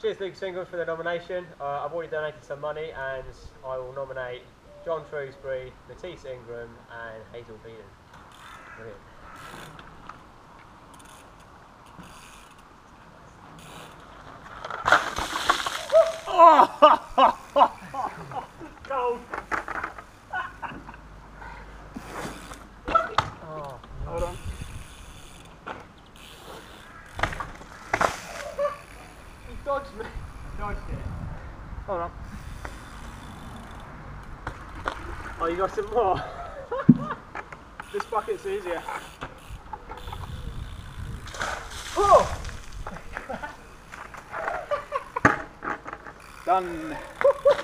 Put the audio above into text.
cheers, Lucas Ingram, for the nomination. Uh, I've already donated some money, and I will nominate John Shrewsbury, Mathis Ingram, and Hazel Beaden. Brilliant. Gold. Oh, Hold on. he dodged me. Dodged it. Hold on. Oh, you got some more? This bucket's easier. Oh! Done.